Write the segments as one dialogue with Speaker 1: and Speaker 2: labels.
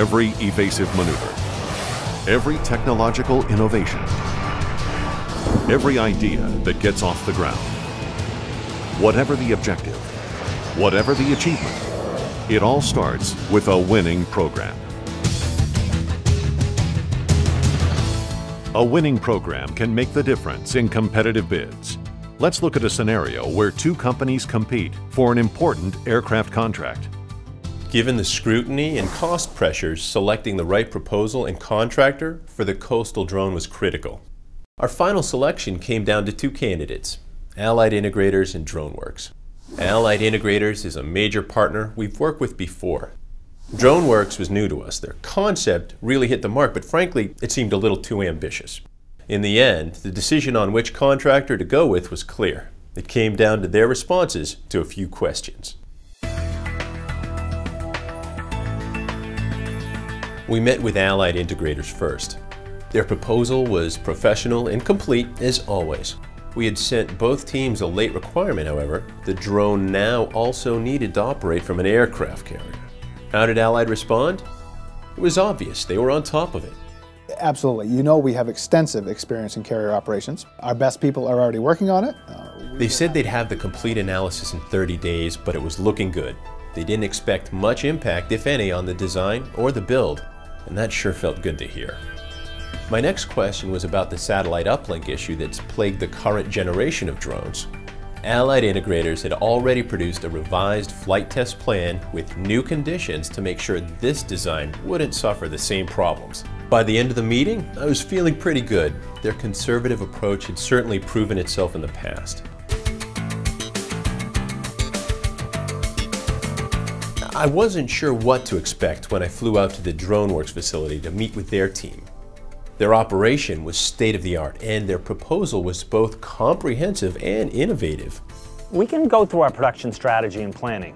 Speaker 1: every evasive maneuver, every technological innovation, every idea that gets off the ground. Whatever the objective, whatever the achievement, it all starts with a winning program. A winning program can make the difference in competitive bids. Let's look at a scenario where two companies compete for an important aircraft contract.
Speaker 2: Given the scrutiny and cost pressures, selecting the right proposal and contractor for the coastal drone was critical. Our final selection came down to two candidates, Allied Integrators and DroneWorks. Allied Integrators is a major partner we've worked with before. DroneWorks was new to us. Their concept really hit the mark, but frankly, it seemed a little too ambitious. In the end, the decision on which contractor to go with was clear. It came down to their responses to a few questions. We met with Allied Integrators first. Their proposal was professional and complete as always. We had sent both teams a late requirement, however. The drone now also needed to operate from an aircraft carrier. How did Allied respond? It was obvious, they were on top of it.
Speaker 3: Absolutely. You know we have extensive experience in carrier operations. Our best people are already working on it.
Speaker 2: Uh, they said they'd have the complete analysis in 30 days, but it was looking good. They didn't expect much impact, if any, on the design or the build, and that sure felt good to hear. My next question was about the satellite uplink issue that's plagued the current generation of drones. Allied Integrators had already produced a revised flight test plan with new conditions to make sure this design wouldn't suffer the same problems. By the end of the meeting, I was feeling pretty good. Their conservative approach had certainly proven itself in the past. I wasn't sure what to expect when I flew out to the DroneWorks facility to meet with their team. Their operation was state of the art, and their proposal was both comprehensive and innovative.
Speaker 4: We can go through our production strategy and planning.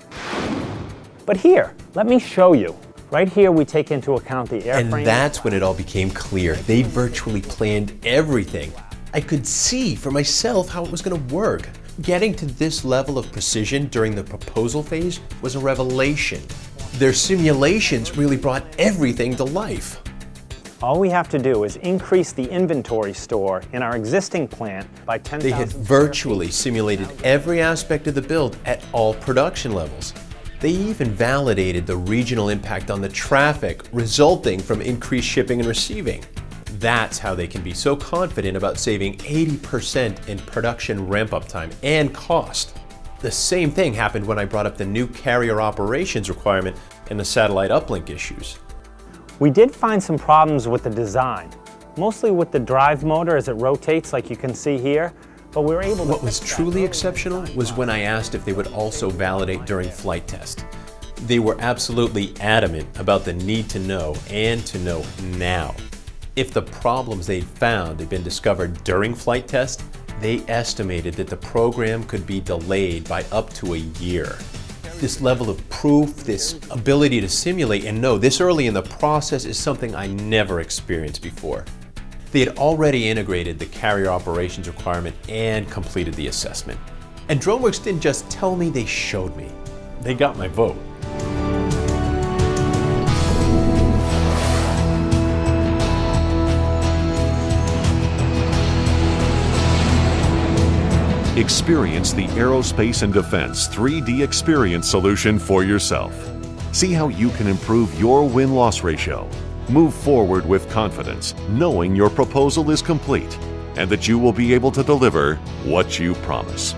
Speaker 4: But here, let me show you. Right here, we take into account the airframe.
Speaker 2: And that's when it all became clear. They virtually planned everything. I could see for myself how it was going to work. Getting to this level of precision during the proposal phase was a revelation. Their simulations really brought everything to life.
Speaker 4: All we have to do is increase the inventory store in our existing plant by 10,000
Speaker 2: They had virtually simulated every aspect of the build at all production levels. They even validated the regional impact on the traffic resulting from increased shipping and receiving. That's how they can be so confident about saving 80% in production ramp-up time and cost. The same thing happened when I brought up the new carrier operations requirement and the satellite uplink issues.
Speaker 4: We did find some problems with the design, mostly with the drive motor as it rotates like you can see here, but we were able to
Speaker 2: What was truly exceptional was when I asked if they would also validate during flight test. They were absolutely adamant about the need to know and to know now. If the problems they'd found had been discovered during flight test, they estimated that the program could be delayed by up to a year this level of proof, this ability to simulate and know this early in the process is something I never experienced before. They had already integrated the carrier operations requirement and completed the assessment. And DroneWorks didn't just tell me, they showed me. They got my vote.
Speaker 1: Experience the Aerospace and Defense 3D Experience solution for yourself. See how you can improve your win-loss ratio. Move forward with confidence, knowing your proposal is complete and that you will be able to deliver what you promise.